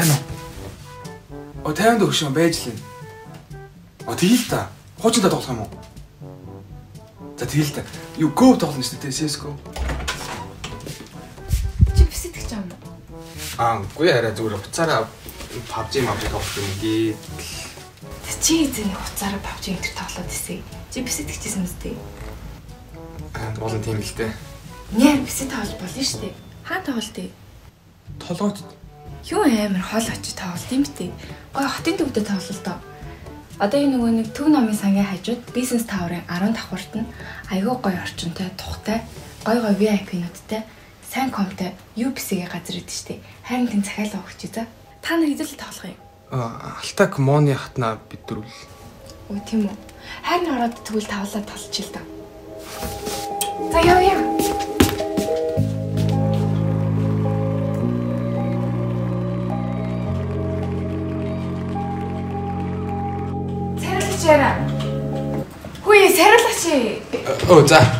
Байна уу? О 50 дэх шиг байж лээ. О тэгэл та. Хуучинтай тоглох юм уу? За тэгэл та. Юу го тоглоно шүү дээ CS:GO. Чи бисэтгэж байгаа юм уу? Аа, үгүй арай зүгээр хуцаараа PUBG мабж тоглох юм гээ. Тэ Чи эзэн хуцаараа PUBG энэ тоглоод ирсэн. Чи бисэтгэжсэн үстэй. Аа, болон тийм л дээ. Нэр бисэт тоглож болно шүү дээ. Хаа тоглолтыг? Толгойд Юу амар хол очиж тоглолт юм бтэ. Гой хотын төвдөө тоглолт доо. Одоо энэ нөгөө нэг төв номын сангийн хажууд бизнес таврын 10 давхарт нь айгүй гой орчинтой, тухтай, гой гой VIP-нуудтай, сайн комтой UPC-ийн газар идэв штэ. Харин тэн захиалга өгч за. Та нар хэзээ л тоглох юм? аа, алтак моны хатна бидрүүл. Өө тийм үү. Харин ороод тэгвэл тавлаа толчих л доо. Сарилж яана. Хүй сарилаач. Оо за.